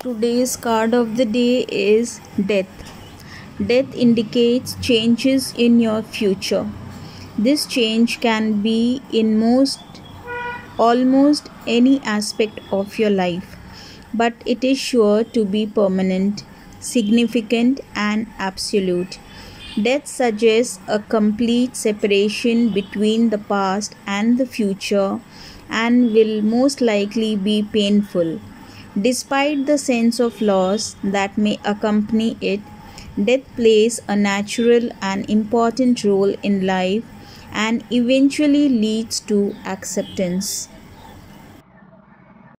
Today's card of the day is Death. Death indicates changes in your future. This change can be in most almost any aspect of your life, but it is sure to be permanent, significant, and absolute. Death suggests a complete separation between the past and the future and will most likely be painful. Despite the sense of loss that may accompany it, death plays a natural and important role in life and eventually leads to acceptance.